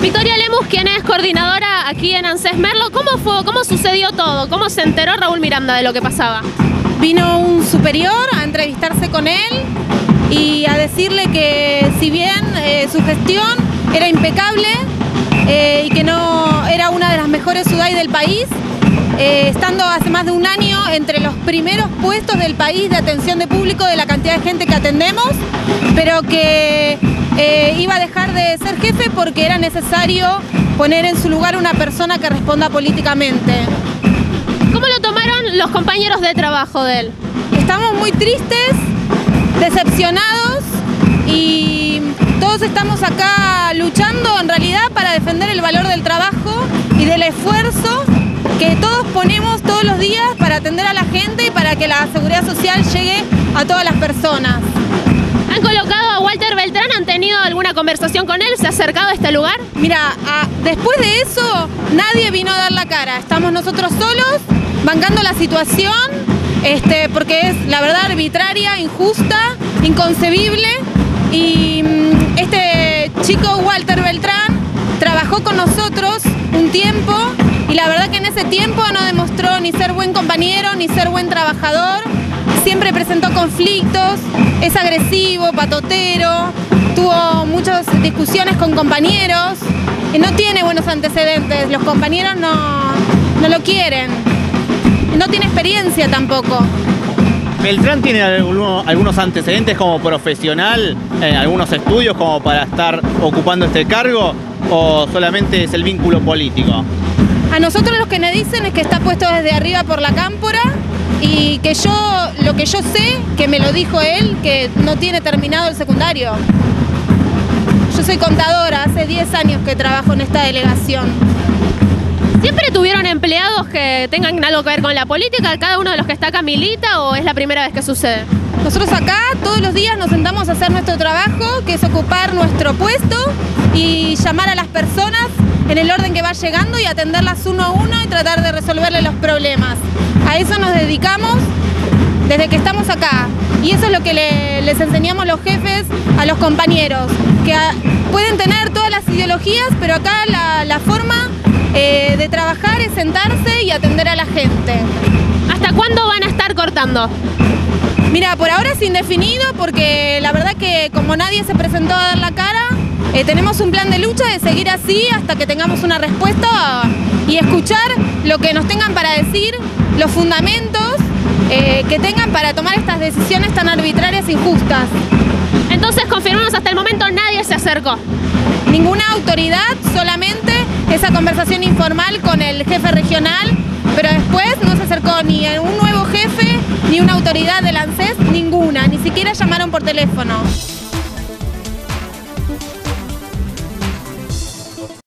Victoria Lemus, quien es coordinadora aquí en ANSES Merlo, ¿cómo fue, cómo sucedió todo? ¿Cómo se enteró Raúl Miranda de lo que pasaba? Vino un superior a entrevistarse con él y a decirle que si bien eh, su gestión era impecable eh, y que no era una de las mejores UDAI del país, eh, estando hace más de un año entre los primeros puestos del país de atención de público de la cantidad de gente que atendemos, pero que eh, iba a dejar de ser jefe porque era necesario poner en su lugar una persona que responda políticamente. ¿Cómo lo tomaron los compañeros de trabajo de él? Estamos muy tristes, decepcionados y todos estamos acá luchando en realidad para defender el valor del trabajo y del esfuerzo que todos ponemos todos los días para atender a la gente y para que la seguridad social llegue a todas las personas. Conversación con él? ¿Se ha acercado a este lugar? Mira, después de eso nadie vino a dar la cara. Estamos nosotros solos, bancando la situación, este, porque es la verdad arbitraria, injusta, inconcebible. Y mm, este chico Walter Beltrán trabajó con nosotros un tiempo y la verdad que en ese tiempo no demostró ni ser buen compañero ni ser buen trabajador. Siempre presentó conflictos, es agresivo, patotero, tuvo muchas discusiones con compañeros y no tiene buenos antecedentes. Los compañeros no, no lo quieren. No tiene experiencia tampoco. ¿Beltrán tiene alguno- algunos antecedentes como profesional, en algunos estudios como para estar ocupando este cargo o solamente es el vínculo político? A nosotros lo que nos dicen es que está puesto desde arriba por la cámpora y que yo, lo que yo sé, que me lo dijo él, que no tiene terminado el secundario. Yo soy contadora, hace 10 años que trabajo en esta delegación. ¿Siempre tuvieron empleados que tengan algo que ver con la política? ¿Cada uno de los que está acá milita o es la primera vez que sucede? Nosotros acá todos los días nos sentamos a hacer nuestro trabajo, que es ocupar nuestro puesto y llamar a las personas en el orden que va llegando y atenderlas uno a uno y tratar de resolverle los problemas. A eso nos dedicamos desde que estamos acá. Y eso es lo que le- les enseñamos los jefes a los compañeros, que ah, pueden tener todas las ideologías, pero acá la, la forma eh, de trabajar es sentarse y atender a la gente. ¿Hasta cuándo van a estar cortando? Mira, por ahora es indefinido porque la verdad que como nadie se presentó a dar la cara, eh, tenemos un plan de lucha de seguir así hasta que tengamos una respuesta y escuchar lo que nos tengan para decir, los fundamentos que tengan para tomar estas decisiones tan arbitrarias e injustas. Entonces confirmamos hasta el momento nadie se acercó. Ninguna autoridad, solamente esa conversación informal con el jefe regional, pero después no se acercó ni un nuevo jefe ni una autoridad del ANSES, ninguna, ni siquiera llamaron por teléfono.